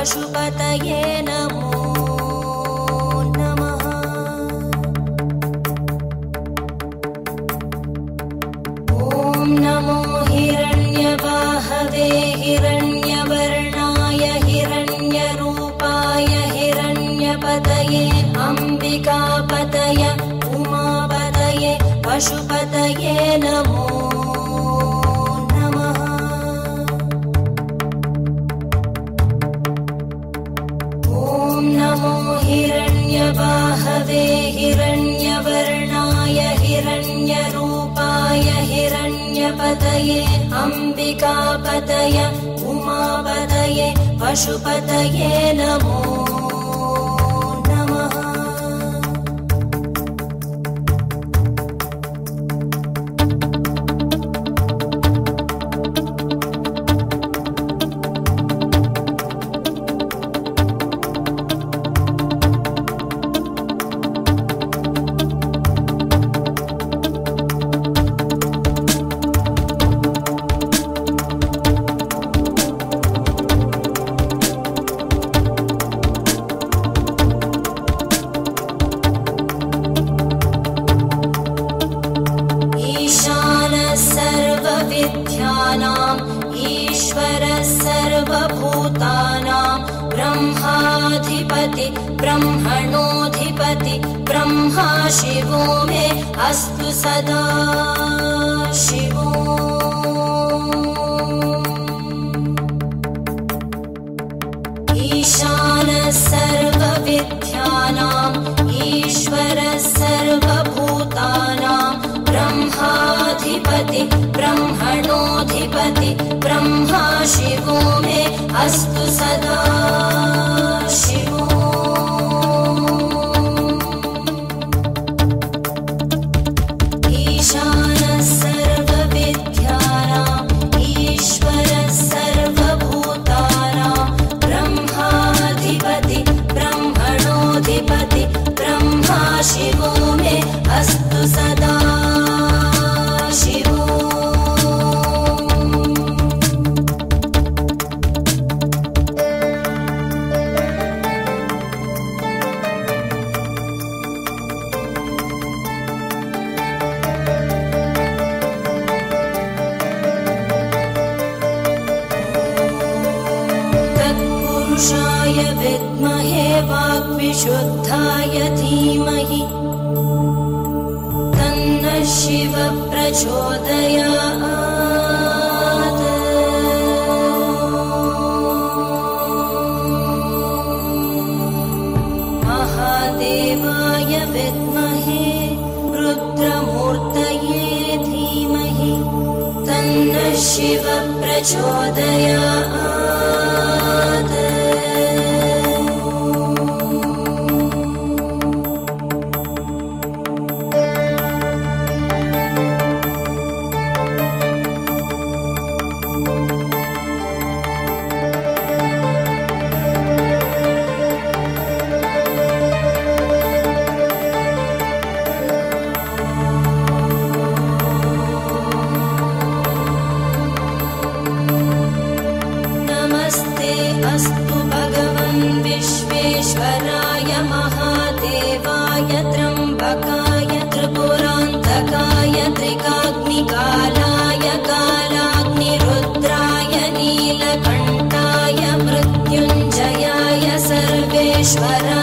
पशुपतये नमो नमः। ॐ नमो हिरण्यवाहवे हिरण्यवर्णाय हिरण्यरूपाय हिरण्यपतये अम्बिकापतय उमापतये पशुपतये नमो हिरण्यवाहवे हिरण्यवर्णाय हिरण्यरूपाय हिरण्यपतये अम्बिकापतय उमापतये पशुपतये नमः सर्वभूतानां ब्रह्माधिपति ब्रह्मणोऽधिपति ब्रह्मा शिवो मे अस्तु सदा शिवो। ईशानः सर्वविद्यानाम् ईश्वरः सर्वभूतानां ब्रह्माधिपति ब्रह्मणोऽधिपति ब्रह्मा शिवो मे अस्तु सदा विद्महे वाग्विशुद्धाय धीमहि। तन्नः शिव तन्नः शिव प्रचोदयात् महादेवाय त्र्यम्बकाय त्रिपुरान्तकाय त्रिकाग्निकालाय कालाग्निरुद्राय नीलकण्ठाय मृत्युञ्जयाय सर्वेश्वराय